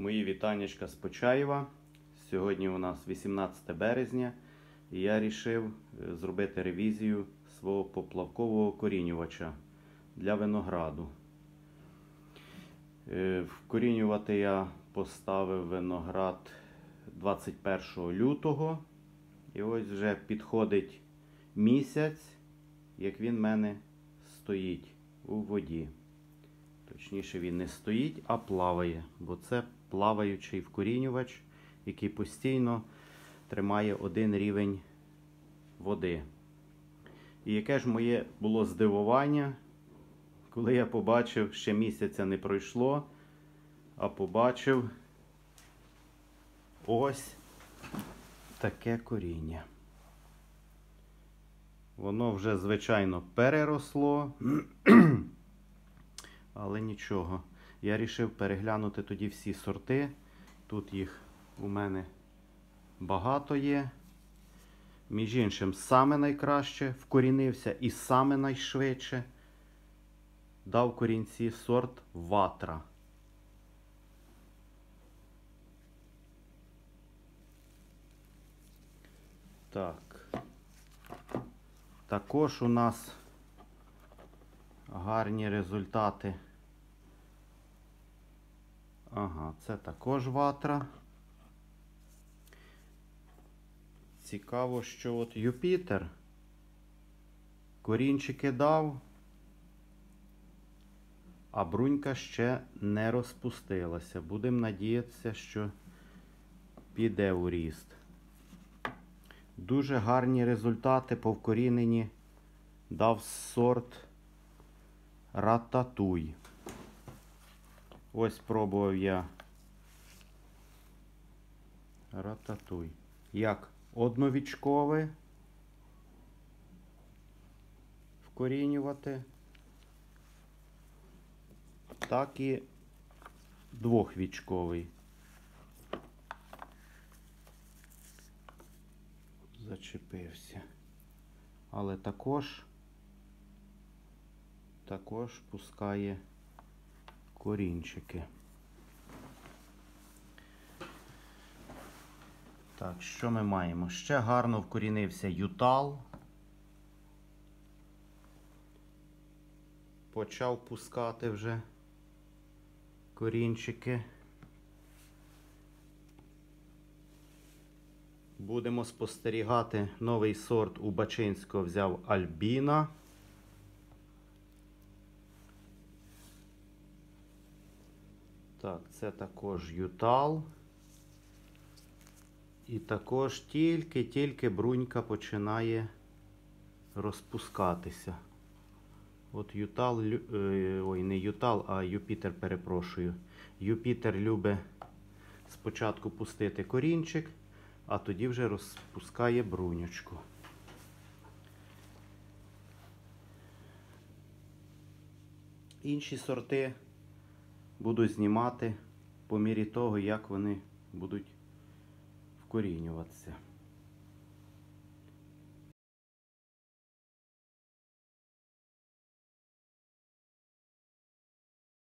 Мої вітаннячка з Почаєва. Сьогодні у нас 18 березня, і я вирішив зробити ревізію свого поплавкового корінювача для винограду. Е, Вкорінювати я поставив виноград 21 лютого. І ось вже підходить місяць, як він в мене стоїть у воді. Точніше, він не стоїть, а плаває, бо це плаваючий вкорінювач, який постійно тримає один рівень води. І яке ж моє було здивування, коли я побачив, ще місяця не пройшло, а побачив ось таке коріння. Воно вже, звичайно, переросло. Нічого. Я вирішив переглянути тоді всі сорти. Тут їх у мене багато є. Між іншим, саме найкраще вкорінився і саме найшвидше дав корінці сорт ватра. Так. Також у нас гарні результати. Ага, це також ватра. Цікаво, що от Юпітер корінчики дав, а брунька ще не розпустилася. Будемо надіятися, що піде у ріст. Дуже гарні результати по вкоріненні дав сорт рататуй. Ось пробував я рататуй. Як одновічкове вкорінювати, так і двохвічковий. Зачепився. Але також також пускає корінчики. Так, що ми маємо? Ще гарно вкорінився ютал. Почав пускати вже корінчики. Будемо спостерігати новий сорт у Бачинського взяв Альбіна. Так, це також ютал. І також тільки-тільки брунька починає розпускатися. От Ютал, е, ой, не Ютал, а Юпітер, перепрошую. Юпітер любить спочатку пустити корінчик, а тоді вже розпускає брунючку. Інші сорти буду знімати по мірі того, як вони будуть вкорінюватися.